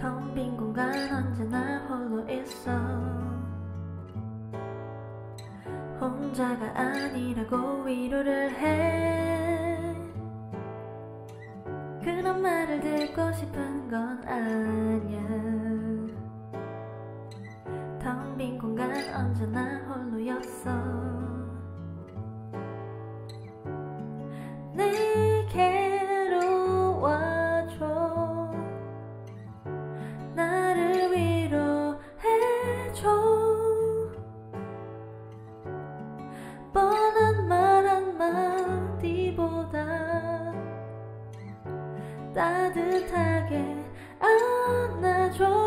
텅빈 공간 언제나 홀로 있어. 혼자가 아니라고 위로를 해. 그런 말을 듣고 싶은 건 아니야 텅 빈 공간 언제나 홀로였어. 내게로 와줘. 나를 위로해줘. 뻔한 말 한마디보다 따뜻하게 안아줘